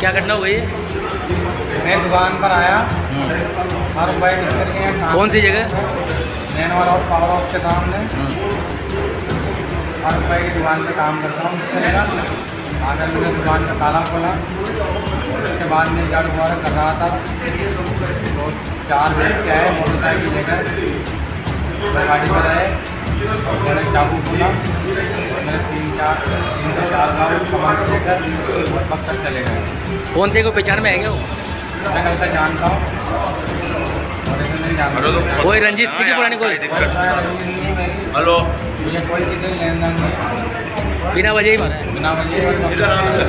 क्या घटना हुई मैं दुकान पर आया। हम्म। हर बाइक निकल करके कौन सी जगह? मैन वाला पावर हाउस के सामने। हम्म। हर बाइक की दुकान पर काम करता हूँ आकर मैंने दुकान का ताला खोला। उसके बाद में गाड़ी द्वारा कर रहा था। तो चार व्यक्ति आए मोटरसाइकिल लेकर। गाड़ी पर आए। और मैंने चाकू खोला मैंने तीन चार तीन से चार लाख सामान लेकर वक्त तक चले गए कौन थे को पहचान में है क्या वो? मैं कल तक जानता हूँ कोई रंजिश थी कि पुरानी कोई हेलो। मुझे कोई किसी लेन देन नहीं बिना वजह ही मारा बिना वजह